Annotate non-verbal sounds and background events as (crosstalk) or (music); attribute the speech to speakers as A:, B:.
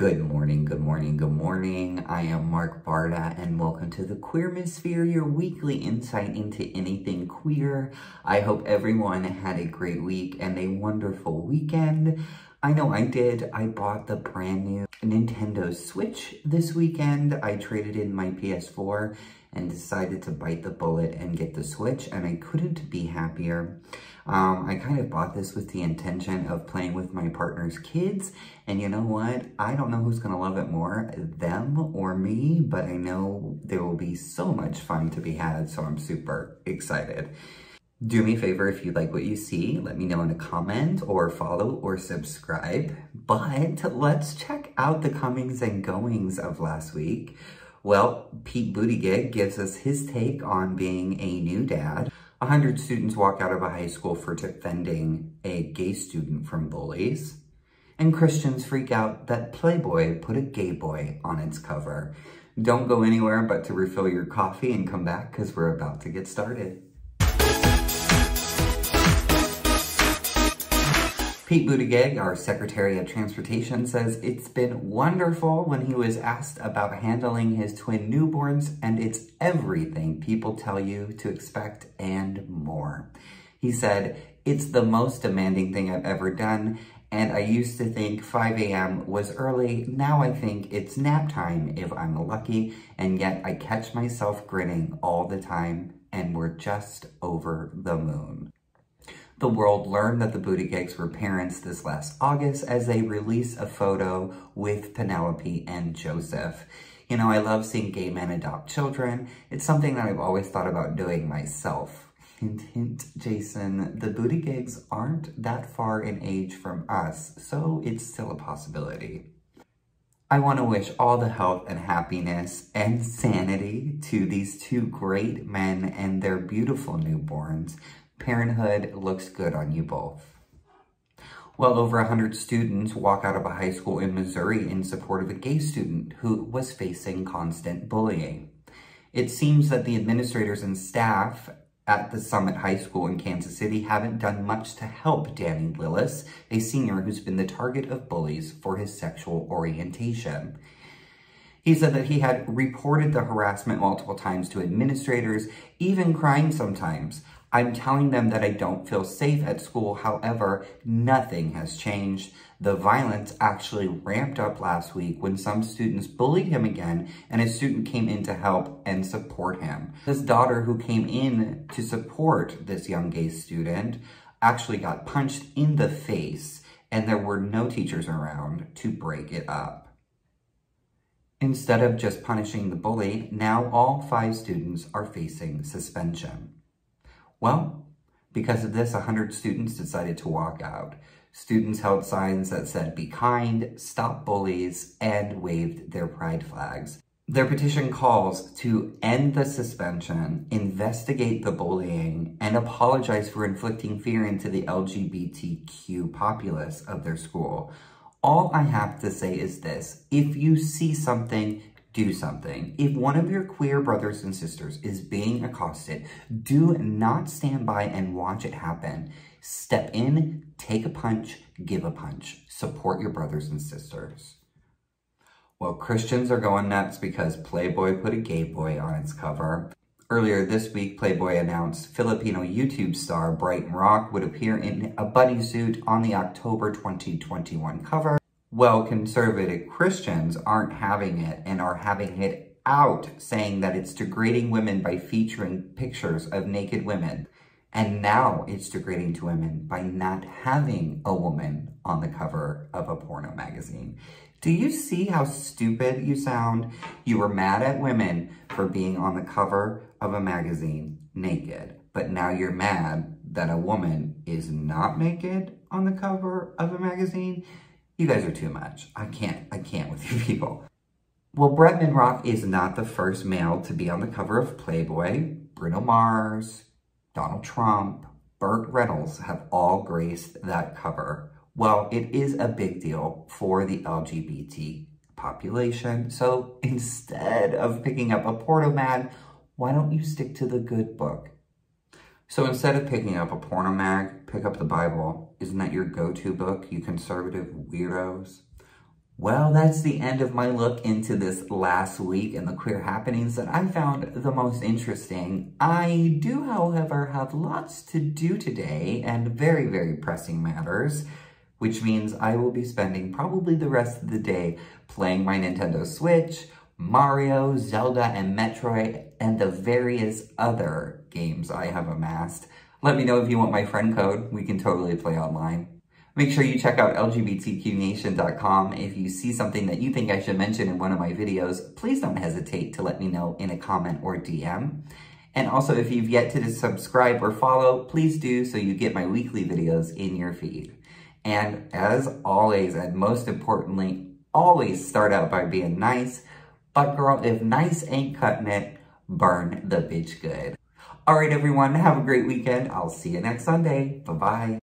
A: Good morning, good morning, good morning. I am Mark Barda and welcome to the Queermosphere, your weekly insight into anything queer. I hope everyone had a great week and a wonderful weekend. I know I did. I bought the brand new Nintendo Switch this weekend. I traded in my PS4 and decided to bite the bullet and get the Switch and I couldn't be happier. Um, I kind of bought this with the intention of playing with my partner's kids and you know what? I don't know who's going to love it more, them or me, but I know there will be so much fun to be had so I'm super excited. Do me a favor if you like what you see, let me know in a comment or follow or subscribe. But let's check out the comings and goings of last week. Well, Pete Buttigieg gives us his take on being a new dad. 100 students walk out of a high school for defending a gay student from bullies. And Christians freak out that Playboy put a gay boy on its cover. Don't go anywhere but to refill your coffee and come back because we're about to get started. Pete Buttigieg, our Secretary of Transportation, says it's been wonderful when he was asked about handling his twin newborns, and it's everything people tell you to expect and more. He said, it's the most demanding thing I've ever done, and I used to think 5 a.m. was early. Now I think it's nap time if I'm lucky, and yet I catch myself grinning all the time, and we're just over the moon. The world learned that the Buttigiegs were parents this last August as they released a photo with Penelope and Joseph. You know, I love seeing gay men adopt children. It's something that I've always thought about doing myself. Hint, hint, Jason, the Booty Buttigiegs aren't that far in age from us, so it's still a possibility. I want to wish all the health and happiness and sanity to these two great men and their beautiful newborns. Parenthood looks good on you both. Well over 100 students walk out of a high school in Missouri in support of a gay student who was facing constant bullying. It seems that the administrators and staff at the Summit High School in Kansas City haven't done much to help Danny Lillis, a senior who's been the target of bullies for his sexual orientation. He said that he had reported the harassment multiple times to administrators, even crying sometimes. I'm telling them that I don't feel safe at school. However, nothing has changed. The violence actually ramped up last week when some students bullied him again and a student came in to help and support him. His daughter who came in to support this young gay student actually got punched in the face and there were no teachers around to break it up. Instead of just punishing the bully, now all five students are facing suspension. Well, because of this, 100 students decided to walk out. Students held signs that said, be kind, stop bullies, and waved their pride flags. Their petition calls to end the suspension, investigate the bullying, and apologize for inflicting fear into the LGBTQ populace of their school. All I have to say is this, if you see something do something. If one of your queer brothers and sisters is being accosted, do not stand by and watch it happen. Step in, take a punch, give a punch. Support your brothers and sisters. Well, Christians are going nuts because Playboy put a gay boy on its cover. Earlier this week, Playboy announced Filipino YouTube star Bretman Rock would appear in a bunny suit on the October 2021 cover. Well, conservative Christians aren't having it and are having it out, saying that it's degrading women by featuring pictures of naked women. And now it's degrading to women by not having a woman on the cover of a porno magazine. Do you see how stupid you sound? You were mad at women for being on the cover of a magazine naked, but now you're mad that a woman is not naked on the cover of a magazine? You guys are too much. I can't, I can't with (laughs) you people. Well, Bretman Rock is not the first male to be on the cover of Playboy. Bruno Mars, Donald Trump, Burt Reynolds have all graced that cover. Well, it is a big deal for the LGBT population. So (laughs) instead of picking up a porno mag, why don't you stick to the good book? So instead of picking up a porno mag, pick up the Bible. Isn't that your go-to book, you conservative weirdos? Well, that's the end of my look into this last week and the queer happenings that I found the most interesting. I do, however, have lots to do today and very, very pressing matters, which means I will be spending probably the rest of the day playing my Nintendo Switch, Mario, Zelda, and Metroid, and the various other games I have amassed. Let me know if you want my friend code. We can totally play online. Make sure you check out LGBTQNation.com. If you see something that you think I should mention in one of my videos, please don't hesitate to let me know in a comment or DM. And also, if you've yet to subscribe or follow, please do so you get my weekly videos in your feed. And as always, and most importantly, always start out by being nice. But girl, if nice ain't cutting it, burn the bitch good. All right, everyone, have a great weekend. I'll see you next Sunday. Bye-bye.